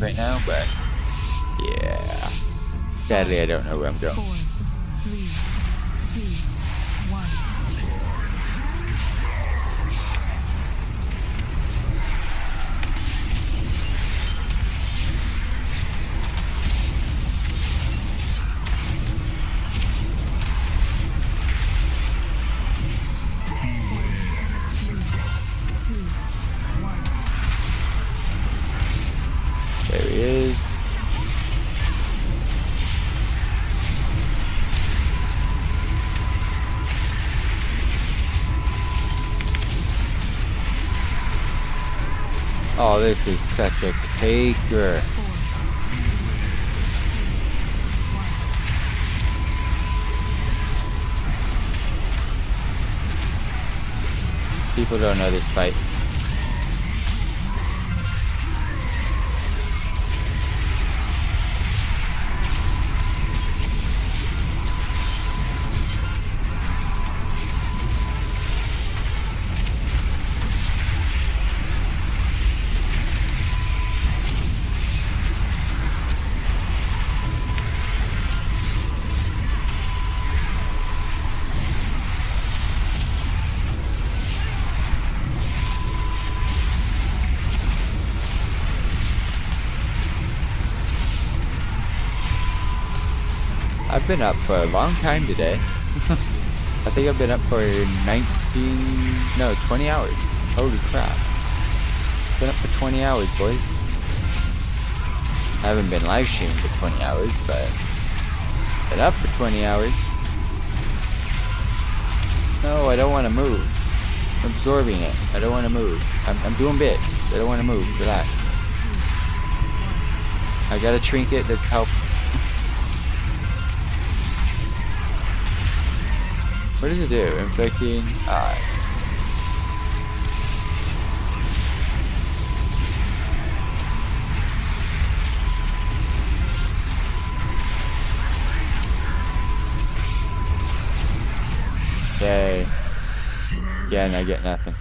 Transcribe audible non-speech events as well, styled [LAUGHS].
wrong, but yeah. Sadly, I don't know where I'm going. Four, three, two, one. He is. Oh, this is such a caker. People don't know this fight. I've been up for a long time today. [LAUGHS] I think I've been up for 19, no, 20 hours. Holy crap. Been up for 20 hours, boys. I haven't been live streaming for 20 hours, but been up for 20 hours. No, I don't want to move. I'm absorbing it. I don't want to move. I'm, I'm doing bits. I don't want to move. Relax. I got a trinket that's helping. What does it do? Inflicting. Uh, okay. Yeah, and I get nothing.